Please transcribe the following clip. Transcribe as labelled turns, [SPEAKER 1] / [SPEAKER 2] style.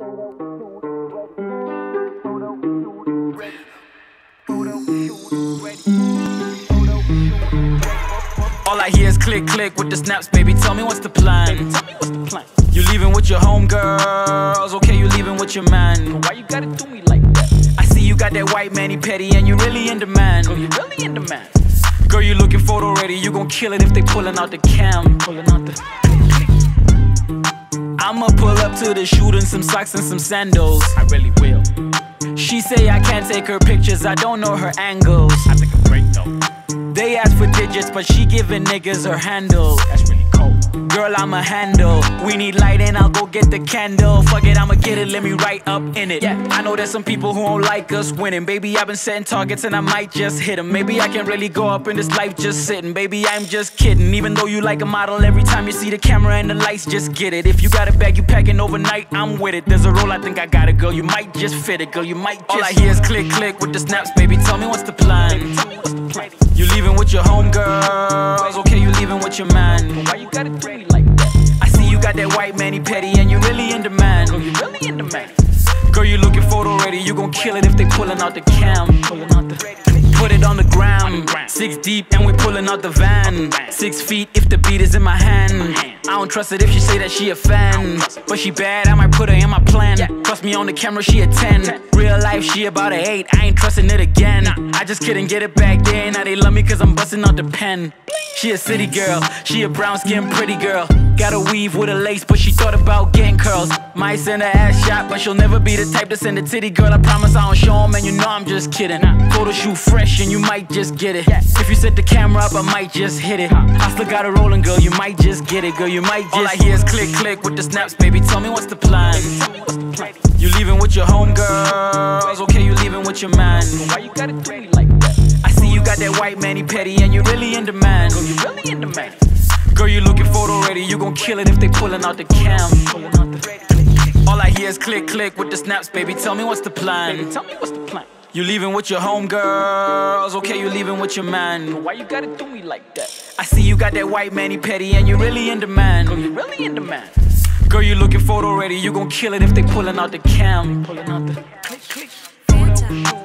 [SPEAKER 1] All I hear is click, click with the snaps, baby. Tell me what's the plan. Baby, tell me what's the plan. You leaving with your homegirls, okay? You leaving with your man. Why you gotta do me like that? I see you got that white mani pedi, and you really in demand. Girl, you really in demand. Girl, you looking photo ready. You gon' kill it if they pulling out the cam. Pulling out the. I'ma pull up to the shoot in some socks and some sandals. I really will. She say I can't take her pictures, I don't know her angles. I think I'm great though. They ask for digits, but she giving niggas her handle. That's really Girl, I'ma handle. We need light and I'll go get the candle. Fuck it, I'ma get it, let me right up in it. Yeah, I know there's some people who don't like us winning. Baby, I've been setting targets and I might just hit them. Maybe I can really go up in this life just sitting. Baby, I'm just kidding. Even though you like a model, every time you see the camera and the lights, just get it. If you got a bag, you packing overnight, I'm with it. There's a role I think I got it, girl. You might just fit it, girl. You might just. All I hear is click, click with the snaps, baby. Tell me what's the plan. Got that white mani pedi, and you really in demand. Girl, you really in demand. Girl, you looking photo ready. You gon' kill it if they pulling out the cam. Pulling out the. Put it on the ground. Six deep, and we pulling out the van. Six feet if the beat is in my hand. I don't trust it if she say that she a fan. But she bad, I might put her in my plan. Trust me on the camera, she a 10. Real life, she about a 8. I ain't trusting it again. I just couldn't get it back then. Now they love me cause I'm busting out the pen. She a city girl, she a brown skin pretty girl. Got a weave with a lace, but she thought about getting curls. Might send her ass shot, but she'll never be the type to send a titty girl. I promise I don't show 'em, and you know I'm just kidding. Photo shoot fresh, and you might just get it. If you set the camera up, I might just hit it. I still got it rolling, girl, you might just get it, girl, you might just. All I hear is click, click with the snaps, baby. Tell me what's the plan. You leaving with your homegirls, okay? You leaving with your man. Why you gotta do me like got that white mani pedi, and you really in demand. Girl, you really in demand. Girl, you looking photo ready. You gon' kill it if they pulling out the cam. Pulling out the. All I hear is click, click with the snaps, baby. Tell me what's the plan. Baby, tell me what's the plan. You leaving with your homegirls, okay? You leaving with your man. Why you gotta do me like that? I see you got that white mani pedi, and you really in demand. Girl, you really in demand. Girl, you looking photo ready. You gon' kill it if they pulling out the cam. Pulling out the. Click, click.